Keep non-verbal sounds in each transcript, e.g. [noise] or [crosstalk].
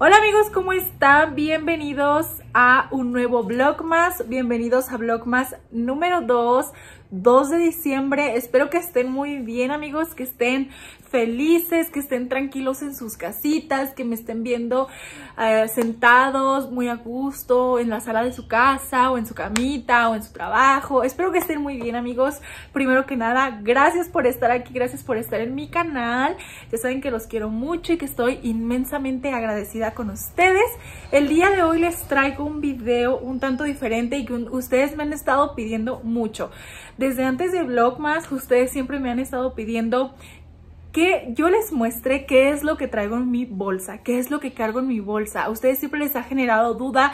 Hola amigos, ¿cómo están? Bienvenidos a un nuevo vlog más, bienvenidos a vlog más número 2, 2 de diciembre. Espero que estén muy bien amigos, que estén felices, que estén tranquilos en sus casitas, que me estén viendo eh, sentados muy a gusto en la sala de su casa o en su camita o en su trabajo. Espero que estén muy bien amigos. Primero que nada, gracias por estar aquí, gracias por estar en mi canal. Ya saben que los quiero mucho y que estoy inmensamente agradecida con ustedes. El día de hoy les traigo un video un tanto diferente y que ustedes me han estado pidiendo mucho. Desde antes de Vlogmas, ustedes siempre me han estado pidiendo que yo les muestre qué es lo que traigo en mi bolsa, qué es lo que cargo en mi bolsa. A ustedes siempre les ha generado duda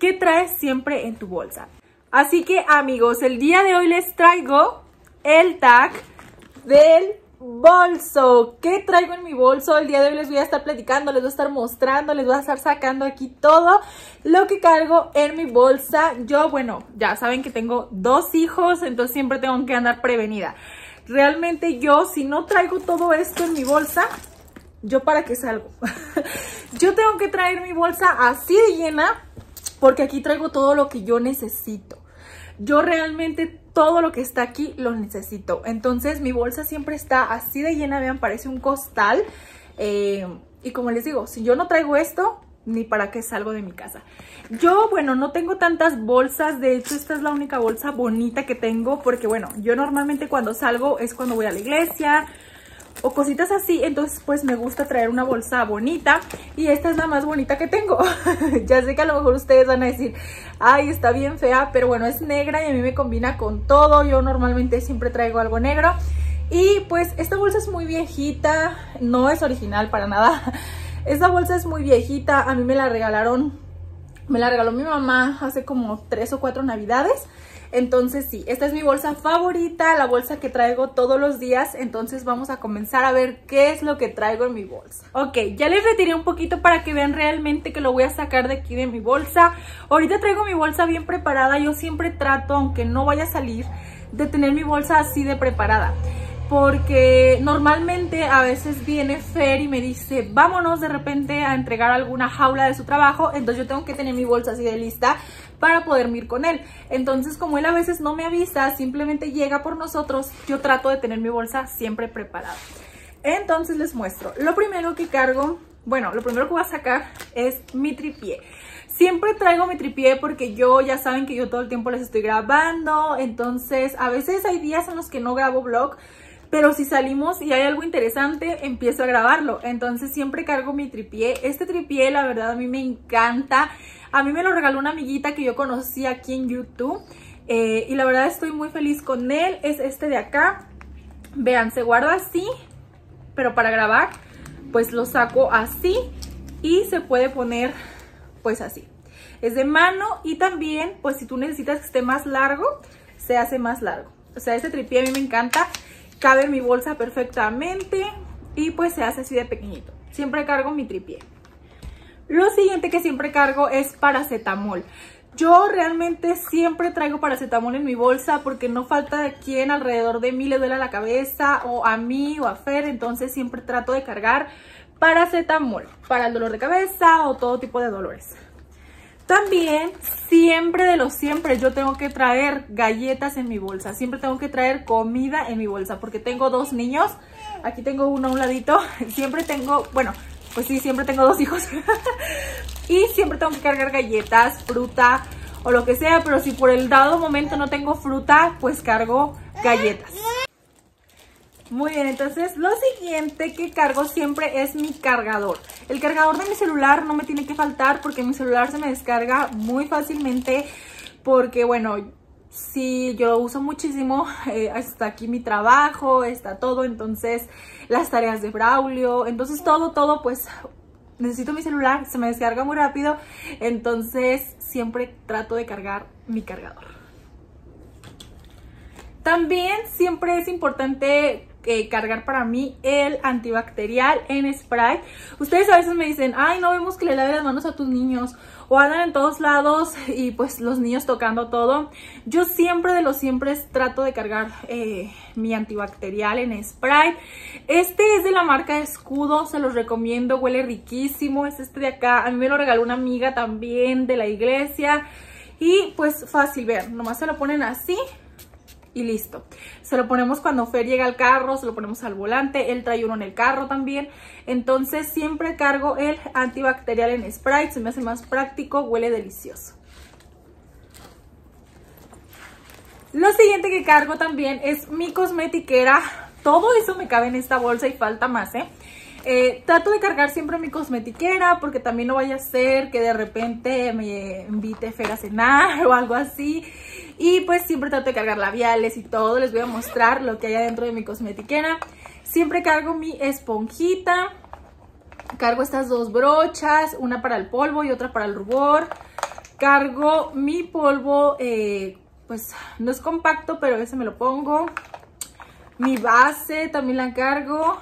qué traes siempre en tu bolsa. Así que amigos, el día de hoy les traigo el tag del bolso. ¿Qué traigo en mi bolso? El día de hoy les voy a estar platicando, les voy a estar mostrando, les voy a estar sacando aquí todo lo que cargo en mi bolsa. Yo, bueno, ya saben que tengo dos hijos, entonces siempre tengo que andar prevenida. Realmente yo, si no traigo todo esto en mi bolsa, ¿yo para qué salgo? [laughs] yo tengo que traer mi bolsa así de llena porque aquí traigo todo lo que yo necesito. Yo realmente todo lo que está aquí lo necesito. Entonces mi bolsa siempre está así de llena, vean, parece un costal. Eh, y como les digo, si yo no traigo esto, ni para qué salgo de mi casa. Yo, bueno, no tengo tantas bolsas, de hecho esta es la única bolsa bonita que tengo porque, bueno, yo normalmente cuando salgo es cuando voy a la iglesia o cositas así, entonces pues me gusta traer una bolsa bonita y esta es la más bonita que tengo. [laughs] ya sé que a lo mejor ustedes van a decir, ay, está bien fea, pero bueno, es negra y a mí me combina con todo, yo normalmente siempre traigo algo negro. Y pues esta bolsa es muy viejita, no es original para nada. [laughs] Esta bolsa es muy viejita, a mí me la regalaron me la regaló mi mamá hace como tres o cuatro navidades. Entonces sí, esta es mi bolsa favorita, la bolsa que traigo todos los días. Entonces vamos a comenzar a ver qué es lo que traigo en mi bolsa. Ok, ya les retiré un poquito para que vean realmente que lo voy a sacar de aquí de mi bolsa. Ahorita traigo mi bolsa bien preparada. Yo siempre trato, aunque no vaya a salir, de tener mi bolsa así de preparada porque normalmente a veces viene Fer y me dice vámonos de repente a entregar alguna jaula de su trabajo, entonces yo tengo que tener mi bolsa así de lista para poder ir con él. Entonces como él a veces no me avisa, simplemente llega por nosotros, yo trato de tener mi bolsa siempre preparada. Entonces les muestro. Lo primero que cargo, bueno, lo primero que voy a sacar es mi tripié. Siempre traigo mi tripié porque yo, ya saben que yo todo el tiempo les estoy grabando, entonces a veces hay días en los que no grabo vlog, pero si salimos y hay algo interesante, empiezo a grabarlo. Entonces siempre cargo mi tripié. Este tripié, la verdad, a mí me encanta. A mí me lo regaló una amiguita que yo conocí aquí en YouTube. Eh, y la verdad estoy muy feliz con él. Es este de acá. Vean, se guarda así, pero para grabar, pues lo saco así. Y se puede poner, pues así. Es de mano y también, pues si tú necesitas que esté más largo, se hace más largo. O sea, este tripié a mí me encanta cabe en mi bolsa perfectamente y pues se hace así de pequeñito. Siempre cargo mi tripié. Lo siguiente que siempre cargo es paracetamol. Yo realmente siempre traigo paracetamol en mi bolsa porque no falta quien alrededor de mí le duela la cabeza o a mí o a Fer, entonces siempre trato de cargar paracetamol para el dolor de cabeza o todo tipo de dolores. También, siempre de los siempre, yo tengo que traer galletas en mi bolsa. Siempre tengo que traer comida en mi bolsa porque tengo dos niños. Aquí tengo uno a un ladito. [laughs] Siempre tengo, bueno, pues sí, siempre tengo dos hijos. [laughs] y siempre tengo que cargar galletas, fruta o lo que sea. Pero si por el dado momento no tengo fruta, pues cargo galletas. Muy bien, entonces lo siguiente que cargo siempre es mi cargador. El cargador de mi celular no me tiene que faltar porque mi celular se me descarga muy fácilmente porque, bueno, si yo uso muchísimo, [laughs] eh, está aquí mi trabajo, está todo, entonces las tareas de Braulio, entonces todo, todo, pues necesito mi celular, se me descarga muy rápido, entonces siempre trato de cargar mi cargador. También siempre es importante eh, cargar para mí el antibacterial en spray. Ustedes a veces me dicen, ay, no vemos que le lave las manos a tus niños o andan en todos lados [laughs] y pues los niños tocando todo. Yo siempre de los siempre trato de cargar eh, mi antibacterial en spray. Este es de la marca Escudo, se los recomiendo, huele riquísimo. Es este de acá, a mí me lo regaló una amiga también de la iglesia. Y pues fácil, ver, nomás se lo ponen así y listo. Se lo ponemos cuando Fer llega al carro, se lo ponemos al volante, él trae uno en el carro también. Entonces siempre cargo el antibacterial en Sprite, se me hace más práctico, huele delicioso. Lo siguiente que cargo también es mi cosmetiquera. Todo eso me cabe en esta bolsa y falta más, ¿eh? Eh, trato de cargar siempre mi cosmetiquera porque también no vaya a ser que de repente me invite Fer a cenar [laughs] o algo así. Y pues siempre trato de cargar labiales y todo. Les voy a mostrar lo que hay adentro de mi cosmetiquera. Siempre cargo mi esponjita. Cargo estas dos brochas, una para el polvo y otra para el rubor. Cargo mi polvo, eh, pues no es compacto, pero ese me lo pongo. Mi base también la cargo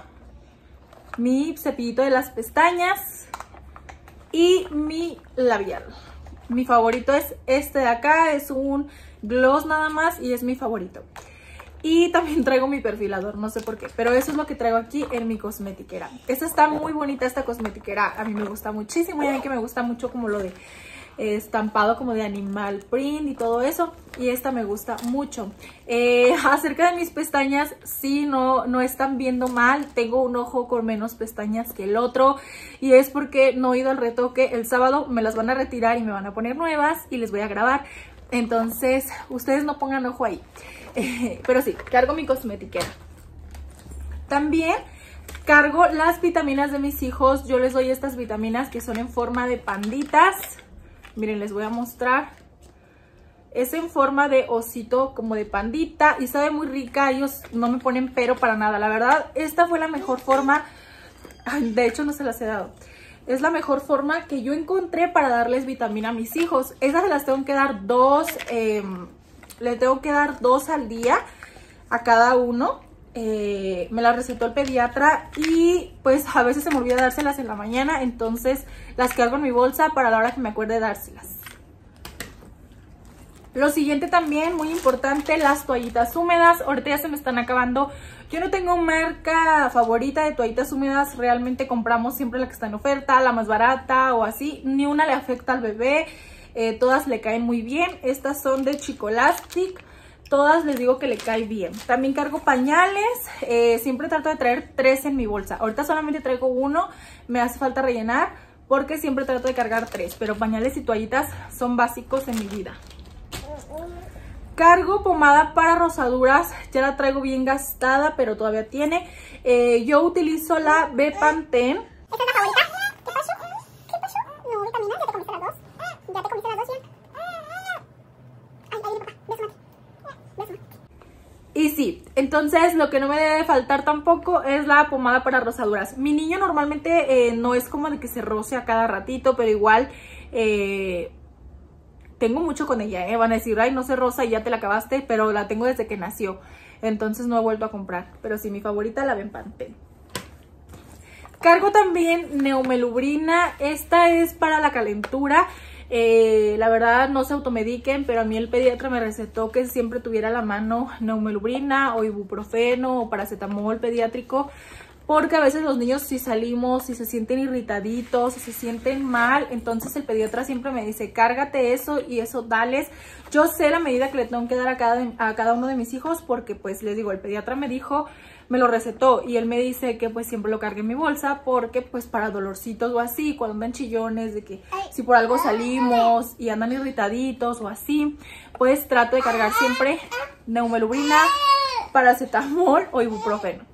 mi cepillito de las pestañas y mi labial. Mi favorito es este de acá, es un gloss nada más y es mi favorito. Y también traigo mi perfilador, no sé por qué, pero eso es lo que traigo aquí en mi cosmetiquera. Esta está muy bonita, esta cosmetiquera, a mí me gusta muchísimo y a mí que me gusta mucho como lo de estampado como de animal print y todo eso. Y esta me gusta mucho. Eh, [laughs] acerca de mis pestañas, sí, no, no están viendo mal. Tengo un ojo con menos pestañas que el otro. Y es porque no he ido al retoque. El sábado me las van a retirar y me van a poner nuevas y les voy a grabar. Entonces, ustedes no pongan ojo ahí. [laughs] pero sí, cargo mi cosmetiquera. También cargo las vitaminas de mis hijos. Yo les doy estas vitaminas que son en forma de panditas. Miren, les voy a mostrar. Es en forma de osito, como de pandita. Y sabe muy rica. Ellos no me ponen pero para nada. La verdad, esta fue la mejor forma. de hecho, no se las he dado. Es la mejor forma que yo encontré para darles vitamina a mis hijos. Esas las tengo que dar dos. Eh, le tengo que dar dos al día a cada uno. Eh, me las recetó el pediatra y pues a veces se me olvida dárselas en la mañana, entonces las cargo en mi bolsa para la hora que me acuerde dárselas. Lo siguiente también, muy importante, las toallitas húmedas. Ahorita ya se me están acabando. Yo no tengo marca favorita de toallitas húmedas. Realmente compramos siempre la que está en oferta, la más barata o así. Ni una le afecta al bebé. Eh, todas le caen muy bien. Estas son de Chicolastic todas les digo que le cae bien. También cargo pañales, eh, siempre trato de traer tres en mi bolsa. Ahorita solamente traigo uno, me hace falta rellenar porque siempre trato de cargar tres. Pero pañales y toallitas son básicos en mi vida. Cargo pomada para rosaduras, ya la traigo bien gastada, pero todavía tiene. Eh, yo utilizo la Bepanthen. ¿Esta es? ¿Qué pasó? ¿Qué pasó? No, vitaminas, ya te comiste las dos. Ya te comiste las dos, ¿sí? Y sí, entonces lo que no me debe faltar tampoco es la pomada para rosaduras. Mi niño normalmente eh, no es como de que se roce a cada ratito, pero igual eh, tengo mucho con ella. ¿eh? Van a decir, ay, no se rosa y ya te la acabaste, pero la tengo desde que nació. Entonces no he vuelto a comprar. Pero sí, mi favorita la ven Pantene. Cargo también Neumelubrina. Esta es para la calentura. Eh, la verdad no se automediquen, pero a mí el pediatra me recetó que siempre tuviera a la mano neumelubrina o ibuprofeno o paracetamol pediátrico porque a veces los niños si salimos, si se sienten irritaditos, si se sienten mal, entonces el pediatra siempre me dice, cárgate eso y eso dales. Yo sé la medida que le tengo que dar a cada, a cada uno de mis hijos porque pues les digo, el pediatra me dijo me lo recetó y él me dice que pues siempre lo cargue en mi bolsa porque pues para dolorcitos o así, cuando andan chillones de que si por algo salimos y andan irritaditos o así, pues trato de cargar siempre neumelubrina, paracetamol o ibuprofeno.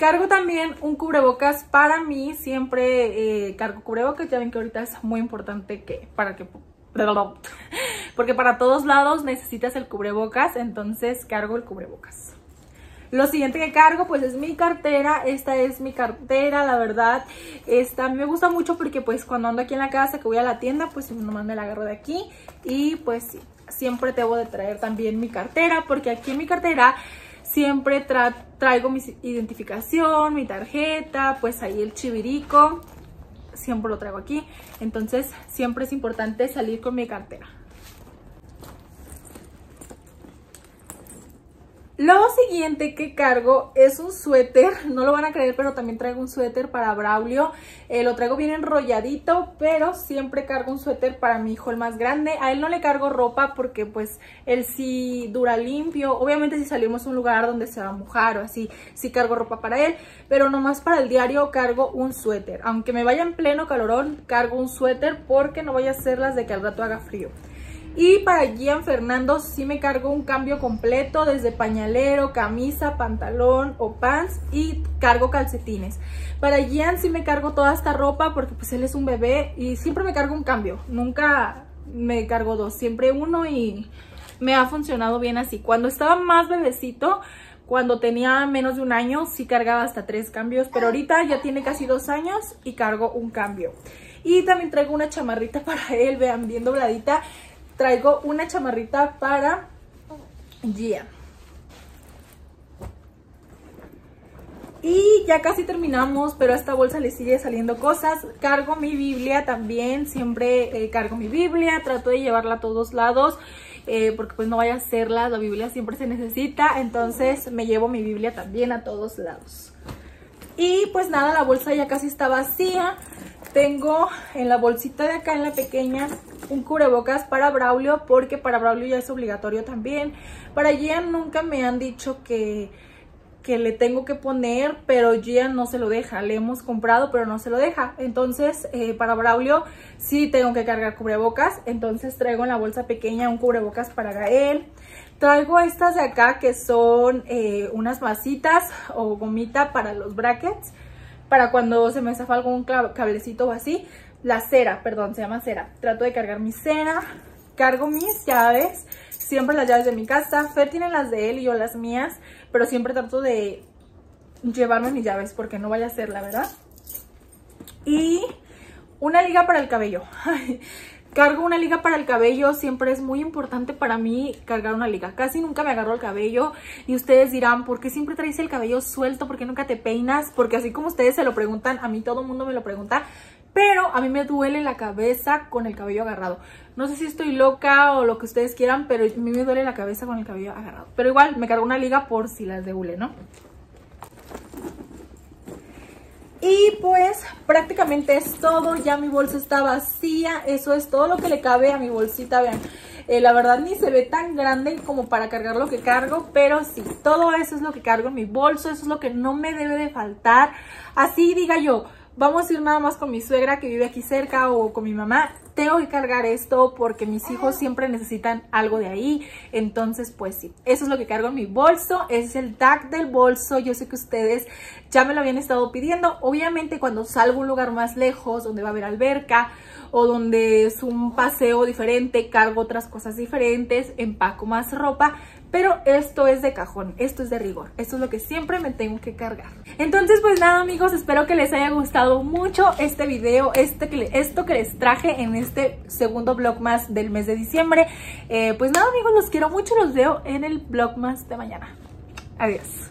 Cargo también un cubrebocas para mí, siempre eh, cargo cubrebocas, ya ven que ahorita es muy importante que para que [laughs] porque para todos lados necesitas el cubrebocas, entonces cargo el cubrebocas. Lo siguiente que cargo pues es mi cartera, esta es mi cartera, la verdad, esta me gusta mucho porque pues cuando ando aquí en la casa que voy a la tienda pues nomás me la agarro de aquí. Y pues siempre debo de traer también mi cartera porque aquí en mi cartera siempre traigo mi identificación, mi tarjeta, pues ahí el chivirico, siempre lo traigo aquí. Entonces siempre es importante salir con mi cartera. Lo siguiente que cargo es un suéter, [laughs] no lo van a creer, pero también traigo un suéter para Braulio. Eh, lo traigo bien enrolladito, pero siempre cargo un suéter para mi hijo, el más grande. A él no le cargo ropa porque pues él sí dura limpio. Obviamente si salimos a un lugar donde se va a mojar o así, sí cargo ropa para él. Pero nomás para el diario cargo un suéter. Aunque me vaya en pleno calorón, cargo un suéter porque no voy a hacerlas de que al rato haga frío. Y para Gian Fernando sí me cargo un cambio completo desde pañalero, camisa, pantalón o pants y cargo calcetines. Para Gian sí me cargo toda esta ropa porque pues él es un bebé y siempre me cargo un cambio. Nunca me cargo dos, siempre uno y me ha funcionado bien así. Cuando estaba más bebecito, cuando tenía menos de un año sí cargaba hasta tres cambios, pero ahorita ya tiene casi dos años y cargo un cambio. Y también traigo una chamarrita [laughs] para él, vean, bien dobladita traigo una chamarrita para Gia. Y ya casi terminamos, pero a esta bolsa le sigue saliendo cosas. Cargo mi Biblia también, siempre eh, cargo mi Biblia, trato de llevarla a todos lados. Eh, porque pues no vaya a hacerla, la Biblia siempre se necesita, entonces me llevo mi Biblia también a todos lados. Y pues nada, la bolsa ya casi está vacía. Tengo en la bolsita de acá, en la pequeña, un cubrebocas para Braulio, porque para Braulio ya es obligatorio también. Para Gian nunca me han dicho que, que le tengo que poner, pero Gian no se lo deja. Le hemos comprado, pero no se lo deja. Entonces, eh, para Braulio sí tengo que cargar cubrebocas. Entonces traigo en la bolsa pequeña un cubrebocas para Gael. Traigo estas de acá que son eh, unas masitas o gomita para los brackets para cuando se me zafa algún cablecito o así. La cera, perdón, se llama cera. Trato de cargar mi cera, cargo mis llaves, siempre las llaves de mi casa. Fer tiene las de él y yo las mías, pero siempre trato de llevarme mis llaves porque no vaya a ser, la verdad. Y una liga para el cabello. [laughs] Cargo una liga para el cabello, siempre es muy importante para mí cargar una liga. Casi nunca me agarro el cabello y ustedes dirán, ¿por qué siempre traes el cabello suelto? ¿Por qué nunca te peinas? Porque así como ustedes se lo preguntan, a mí todo el mundo me lo pregunta, pero a mí me duele la cabeza con el cabello agarrado. No sé si estoy loca o lo que ustedes quieran, pero a mí me duele la cabeza con el cabello agarrado. Pero igual me cargo una liga por si las de hule, ¿no? Y pues prácticamente es todo, ya mi bolsa está vacía, eso es todo lo que le cabe a mi bolsita, vean. Eh, la verdad ni se ve tan grande como para cargar lo que cargo, pero sí, todo eso es lo que cargo en mi bolso, eso es lo que no me debe de faltar. Así diga yo, vamos a ir nada más con mi suegra que vive aquí cerca o con mi mamá, tengo que cargar esto porque mis hijos siempre necesitan algo de ahí. Entonces, pues sí, eso es lo que cargo en mi bolso. es el tag del bolso. Yo sé que ustedes ya me lo habían estado pidiendo. Obviamente cuando salgo a un lugar más lejos, donde va a haber alberca o donde es un paseo diferente, cargo otras cosas diferentes, empaco más ropa. Pero esto es de cajón, esto es de rigor, esto es lo que siempre me tengo que cargar. Entonces pues nada amigos, espero que les haya gustado mucho este video, este, esto que les traje en este segundo vlog más del mes de diciembre. Eh, pues nada amigos, los quiero mucho, los veo en el vlog más de mañana. Adiós.